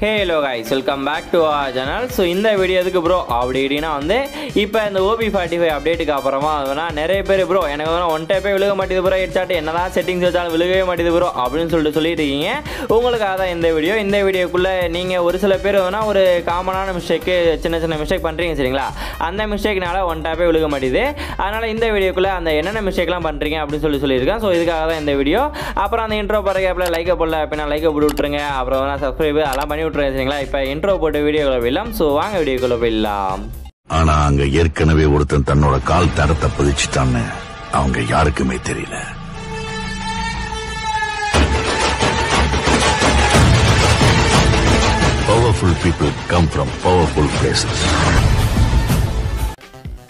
Hello guys welcome back to our channel so இந்த video எதுக்கு bro அப்படி இப்படின்னா வந்து இப்போ இந்த ஓபி ஃபார்ட்டி ஃபைவ் அப்டேட்டுக்கு அப்புறமா அதுனா நிறைய பேர் ப்ரோ எனக்கு வந்து ஒன் டைப்பே விழுக மாட்டேது ப்ரோ ஹெட்சாட் என்னதான் செட்டிங்ஸ் வச்சாலும் விழுகவே மாட்டேது ப்ரோ அப்படின்னு சொல்லிட்டு சொல்லிட்டு இருக்கீங்க. உங்களுக்காக தான் இந்த வீடியோ இந்த வீடியோக்குள்ளே நீங்கள் ஒரு சில பேர் வேணா ஒரு காமனான மிஸ்டேக்கு சின்ன சின்ன மிஸ்டேக் பண்ணுறீங்க சரிங்களா? அந்த மிஸ்டேக்னால ஒன் டைப்பே விழுக மாட்டேது. அதனால் இந்த வீடியோக்குள்ளே அந்த என்னென்ன மிஸ்டேக்லாம் பண்ணுறீங்க அப்படின்னு சொல்லி சொல்லியிருக்கேன். ஸோ இதுக்காக தான் இந்த வீடியோ அப்புறம் அந்த இன்ட்ரோ போகிற கேப்பில் லைக்கை போடல அப்படின்னா லைக்கை போட்டு விட்ருங்க அப்புறம் வேணா சப்ஸ்கிரைப் அதெல்லாம் பண்ணி விட்ருங்க சரிங்களா இப்போ இன்ட்ரோ போட்டு வீடியோக்குள்ள போயிடலாம் ஸோ வாங்க வீடியோக்குள்ள போயிடலாம். ஆனா அங்க ஏற்கனவே ஒருத்தன் தன்னோட கால் தரத்தை பதிச்சுட்டான்னு அவங்க யாருக்குமே தெரியல. Powerful people come from powerful places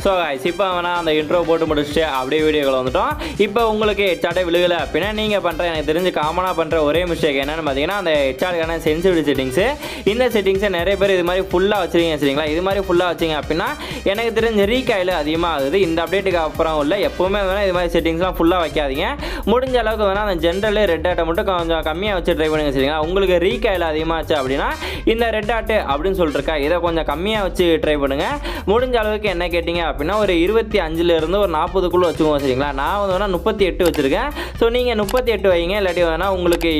so இப்போ வேணால் அந்த இன்ட்ரோ போட்டு முடிச்சுட்டு அப்படியே வீடியோக்குள்ள வந்துட்டோம். இப்போ உங்களுக்கு ஹெச்ஆர்டே விழுகலை அப்படின்னா நீங்கள் பண்ணுற எனக்கு தெரிஞ்சு காமனாக பண்ணுற ஒரே மிஸ்டேக் என்னென்னு பார்த்தீங்கன்னா அந்த ஹெச்ஆர்க்கான சென்சிட்டிவ் செட்டிங்ஸு இந்த செட்டிங்ஸை நிறைய பேர் இது மாதிரி ஃபுல்லாக வச்சுருக்கீங்க சரிங்களா? இது மாதிரி ஃபுல்லாக வச்சிங்க அப்படின்னா எனக்கு தெரிஞ்ச ரீகாயில் அதிகமாக ஆகுது. இந்த அப்டேட்டுக்கு அப்புறம் இல்லை எப்போவுமே வேணால் இது மாதிரி செட்டிங்ஸ்லாம் ஃபுல்லாக வைக்காதீங்க. முடிஞ்ச அளவுக்கு வேணால் அந்த ஜென்ரல் ரெட் ஆட்டை மட்டும் கொஞ்சம் கம்மியாக வச்சு ட்ரை பண்ணுங்க சரிங்களா? உங்களுக்கு ரீகாயில் அதிகமாச்சு அப்படின்னா இந்த ரெட் ஆட்டு அப்படின்னு சொல்லிட்டுருக்கா இதை கொஞ்சம் கம்மியாக வச்சு ட்ரை பண்ணுங்கள் முடிஞ்ச அளவுக்கு என்ன கேட்டிங்க அப்படின்னா ஒரு இருபத்தி அஞ்சுலேருந்து ஒரு நாற்பதுக்குள்ளே வச்சுக்குவோம் சரிங்களா? நான் வந்து வேணால் முப்பத்தி எட்டு வச்சுருக்கேன். ஸோ நீங்கள் முப்பத்தி எட்டு வைங்க இல்லாட்டி வேணால் உங்களுக்கு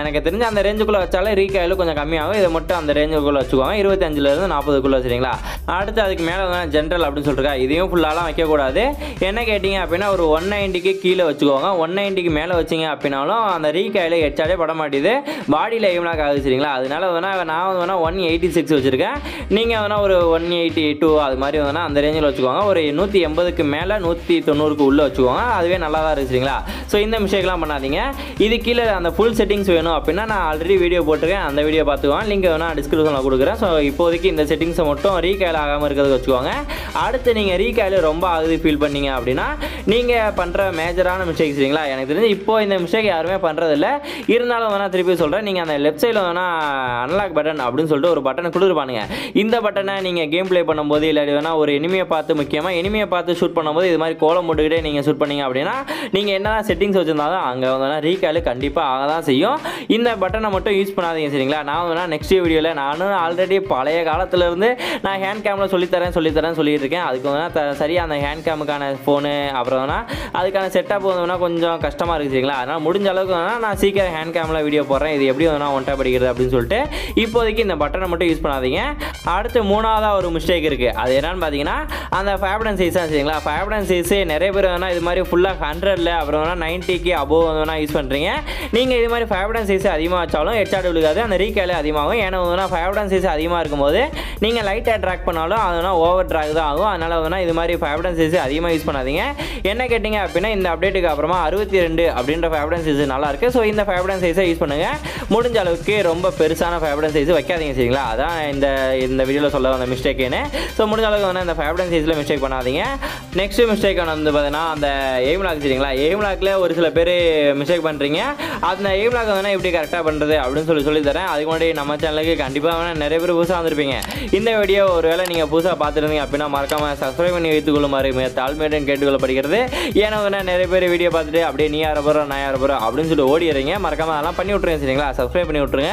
எனக்கு தெரிஞ்ச அந்த ரேஞ்சுக்குள்ளே வச்சாலே ரீகாயில் கொஞ்சம் கம்மியாகும். இதை மட்டும் அந்த ரேஞ்சுக்குள்ளே வச்சுக்கோங்க. இருபத்தி அஞ்சுலேருந்து நாற்பதுக்குள்ளே சரிங்களா? அடுத்து அதுக்கு மேலே ஜென்ரல் அப்படின்னு சொல்லிருக்கா. இதையும் ஃபுல்லாலாம் வைக்கக்கூடாது. என்ன கேட்டிங்க அப்படின்னா ஒரு ஒன் நைன்ட்டிக்கு கீழே வச்சுக்கோங்க. ஒன் நைன்ட்டிக்கு மேலே வச்சிங்க அப்படின்னாலும் அந்த ரீகாயில் ஹெச்சாலே பட மாட்டேது. பாடியில் எய்ம்லாக் ஆகுது சரிங்களா? அதனால வேணா நான் வந்து வேணா ஒன் எயிட்டி சிக்ஸ் வச்சுருக்கேன். நீங்கள் வேணா ஒரு ஒன் எயிட்டி டூ அது மாதிரி வேணா அந்த ரேஞ்சில் வச்சுக்கோங்க. ஒரு நூற்றி எண்பதுக்கு மேலே நூற்றி தொண்ணூறுக்கு உள்ளே வச்சுக்கோங்க அதுவே நல்லா தான் இருக்குது சரிங்களா? ஸோ இந்த மிஸ்டேக்லாம் பண்ணாதீங்க. இது கீழே அந்த ஃபுல் செட்டிங்ஸ் வேணும் அப்படின்னா நான் ஆல்ரெடி வீடியோ போட்டிருக்கேன். அந்த வீடியோ பார்த்துக்குவோம் லிங்க் வேணால் டிஸ்கிரிப்ஷனில் கொடுக்குறேன். ஸோ இப்போதைக்கு இந்த செட்டிங்ஸை மட்டும் ரீகாயில் ஆகாமல் இருக்கிறது வச்சுக்கோங்க. அடுத்து நீங்கள் ரீகாயில் ரொம்ப ஆகுது ஃபீல் பண்ணீங்க அப்படின்னா நீங்கள் பண்ணுற மேஜரான மிஸ்டேக் சரிங்களா? எனக்கு தெரிஞ்சு இப்போ இந்த மிஸ்டேக் யாருமே பண்ணுறதில்ல இருந்தாலும் வேணால் திருப்பி சொல்கிறேன் நீங்கள் அந்த லெஃப்ட் சைடில் வேணால் அன்லாக் பட்டன் அப்படின்னு சொல்லிட்டு ஒரு பட்டனை கொடுத்துருப்பானுங்க. இந்த பட்டனை நீங்கள் கேம் ப்ளே பண்ணும்போது இல்லாட்டி வேணால் ஒரு இனிமையை பார்த்து முக்கியமாக எனிமையை பார்த்து ஷூட் பண்ணும்போது இது மாதிரி கோலம் போட்டுக்கிட்டே நீங்கள் ஷூட் பண்ணீங்க அப்படின்னா நீங்கள் என்ன செட்டிங்ஸ் வச்சுருந்தாலும் அங்கே வந்து ரீகாலு கண்டிப்பாக ஆக தான் செய்யும். இந்த பட்டனை மட்டும் யூஸ் பண்ணாதீங்க சரிங்களா? நான் வேணா நெக்ஸ்ட் வீடியோவில் நானும் ஆல்ரெடி பழைய காலத்துலேருந்து நான் ஹேண்ட் கேமில் சொல்லித்தரேன் சொல்லித்தரேன் சொல்லிட்டு இருக்கேன். அதுக்கு வேணா த சரியாக அந்த ஹேண்ட் கேமுக்கான ஃபோனு அப்புறம் அதுக்கான செட்டப் வந்தோம்னா கொஞ்சம் கஷ்டமாக இருக்குது சரிங்களா? அதனால் முடிஞ்ச அளவுக்கு வேணா நான் சீக்கிரம் ஹேண்ட் கேமில் வீடியோ போடுறேன். இது எப்படி வேணா ஒன்ட்டா படிக்கிறது அப்படின்னு சொல்லிட்டு இப்போதைக்கு இந்த பட்டனை மட்டும் யூஸ் பண்ணாதீங்க. அடுத்து மூணாவதாக ஒரு மிஸ்டேக் இருக்குது அது என்னன்னு பார்த்தீங்கன்னா அந்த ஃபேப்டன் சைஸ் தான் சரிங்களா ஃபேப்டன் சைஸ் நிறைய பேர் வேணால் இது மாதிரி ஃபுல்லாக ஹண்ட்ரடில் அப்புறம் வேணால் நைன்ட்டிக்கு அபோவ் வேணால் யூஸ் பண்ணுறீங்க நீங்கள் இது மாதிரி ஃபேப்டன் சைஸ் அதிகமாக வச்சாலும் ஹெச்ஆர் விழுக்காது அந்த ரீகேலே அதிகமாகும். ஏன்னா வேணா ஃபேப்டன் சைஸ் அதிகமாக இருக்கும்போது நீங்கள் லைட்டாக ட்ராக் பண்ணாலும் அது ஓவர் ட்ராக் தான் ஆகும். அதனால் வேணா இது மாதிரி ஃபேப்டன் சைஸ் அதிகமாக யூஸ் பண்ணாதீங்க. என்ன கேட்டிங்க அப்படின்னா இந்த அப்டேட்டுக்கு அப்புறமா அறுபத்தி ரெண்டு அப்படின்ற ஃபேப்டன் சைஸ் நல்லாயிருக்கு ஸோ இந்த ஃபேப்டன் சைஸை யூஸ் பண்ணுங்கள் முடிஞ்ச அளவுக்கு ரொம்ப பெருசான ஃபேப்டன் சைஸ் வைக்காதீங்க சரிங்களா? அதான் இந்த இந்த வீடியோவில் சொல்ல வந்த மிஸ்டேக்குன்னு ஸோ முடிஞ்ச அளவுக்கு வந்து இந்த ஃபேப்டன் சைஸில் மிஸ்டேக் பண்ணாதீங்க. நெக்ஸ்ட் மிஸ்டேக் வந்து பார்த்தீங்கன்னா அந்த எய்ம் லாக் சரிங்களா எய்ம் லாக்ல ஒரு சில பேர் மிஸ்டேக் பண்ணுறீங்க அந்த எய்ம் லாக் வந்து எப்படி கரெக்டாக பண்ணுறது அப்படின்னு சொல்லி சொல்லி தரேன். அதுக்கு முன்னாடி நம்ம சேனலுக்கு கண்டிப்பாக வேணால் நிறைய பேர் புதுசாக வந்திருப்பீங்க. இந்த வீடியோ ஒருவேளை நீங்கள் புதுசாக பார்த்துருந்தீங்க அப்படின்னா மறக்காம சப்ஸ்கிரைப் பண்ணி வைத்துக் கொள்ளுமாறு மிக தாழ்மையுடன் கேட்டுக்கொள்ளப்படுகிறது. ஏன்னா வந்து நிறைய பேர் வீடியோ பார்த்துட்டு அப்படியே நீ யார போகிறோம் நான் யார போகிறோம் அப்படின்னு சொல்லி ஓடிடுறீங்க. மறக்காம அதெல்லாம் பண்ணி விட்ருங்க சரிங்களா? சப்ஸ்கிரைப் பண்ணி விட்ருங்க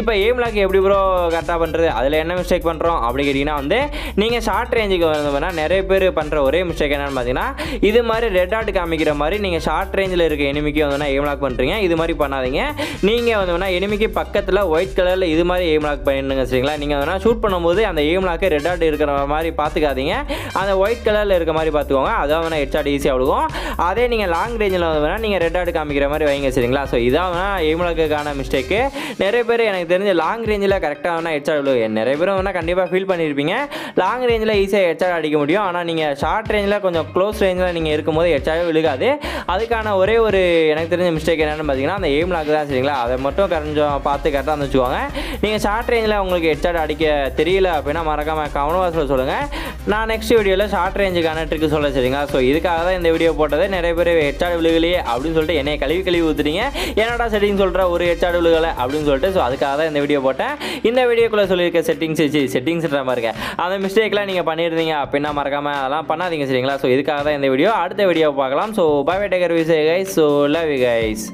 இப்போ எய்ம் லாக் எப்படி ப்ரோ கரெக்டாக பண்ணுறது அதில் என்ன மிஸ்டேக் பண்ணுறோம் அப்படி கேட்டிங்கன்னா வந்து நீங்கள் ஷார்ட் ரேஞ்சுக்கு வந்து நிறைய பேர் பண்ணுற ஒரே மிஸ்டேக் என்னென்னு பார்த்தீங்கன்னா இது மாதிரி ரெட் ஆட் காமிக்கிற மாதிரி நீங்கள் ஷார்ட் ரேஞ்சில் இருக்க எனிமிக்கு வந்து எய்ம் லாக் பண்ணுறீங்க இது மாதிரி பண்ணாதீங்க. நீங்கள் வந்து எனிமிக்கு பக்கத்தில் ஒயிட் கலரில் இது மாதிரி எய்ம் லாக் பண்ணிடுங்க சரிங்களா? நீங்கள் வந்து ஷூட் பண்ணும்போது அந்த எய்ம் லாக்கு ரெட் ஆட் இருக்கிற மாதிரி பார்த்துக்காதீங்க. அந்த ஒயிட் கலரில் இருக்க மாதிரி பார்த்துக்கோங்க. அதான் வேணால் ஹெட்ஷாட் ஈஸியாக விடுவோம் அதே நீங்கள் லாங் ரேஞ்சில் வந்து வேணால் நீங்கள் ரெட் ஆட் காமிக்கிற மாதிரி வைங்க சரிங்களா? ஸோ இதான் வேணால் எய்ம் லாக்குக்கான மிஸ்டேக்கு நிறைய பேர் எனக்கு தெரிஞ்ச லாங் ரேஞ்சில் கரெக்டாக வேணால் ஹெட்ஷாட் விழுகும். நிறைய பேர் வேணால் கண்டிப்பாக ஃபீல் பண்ணியிருப்பீங்க லாங் ரேஞ்சில் ஈஸியாக ஹெட்ஷாட் அடிக்க முடியும். முடியும். ஆனால் நீங்கள் ஷார்ட் ரேஞ்சில் கொஞ்சம் க்ளோஸ் ரேஞ்சில் நீங்கள் இருக்கும்போது எச்சாவே விழுகாது. அதுக்கான ஒரே ஒரு எனக்கு தெரிஞ்ச மிஸ்டேக் என்னென்னு பார்த்தீங்கன்னா அந்த எய்ம் லாக் தான் சரிங்களா? அதை மட்டும் கொஞ்சம் பார்த்து கரெக்டாக வந்து வச்சுக்கோங்க. நீங்கள் ஷார்ட் ரேஞ்சில் உங்களுக்கு ஹெட்ஷாட் அடிக்க தெரியல அப்படின்னா மறக்காமல் கமெண்ட் பாக்ஸில் சொல்லுங்கள் நான் நெக்ஸ்ட் வீடியோவில் ஷார்ட் ரேஞ்சுக்கான ட்ரிக்கு சொல்ல சரிங்களா? ஸோ இதுக்காக தான் இந்த வீடியோ போட்டது. நிறைய பேர் ஹெச்ஆர் விழுகலையே அப்படின்னு சொல்லிட்டு என்னை கழுவி கழுவி ஊற்றுறீங்க என்னடா செட்டிங் சொல்கிற ஒரு ஹெச்ஆர் விழுகலை அப்படின்னு சொல்லிட்டு ஸோ அதுக்காக தான் இந்த வீடியோ போட்டேன். இந்த வீடியோக்குள்ளே சொல்லியிருக்க செட்டிங்ஸ் செட்டிங்ஸ்ன்ற மாதிரி இருக்கேன் அந்த மிஸ்டேக்லாம் நீங்கள் பண்ணியிருந்தீங்க அப்படின்னா மறக்காமல் அதெல்லாம் பண்ணாதீங்க சரிங்களா? ஸோ இதுக்காக தான் இந்த வீடியோ அடுத்த வீடியோ பார்க்கலாம். So bye bye take care விசே guys so love you guys